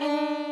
Música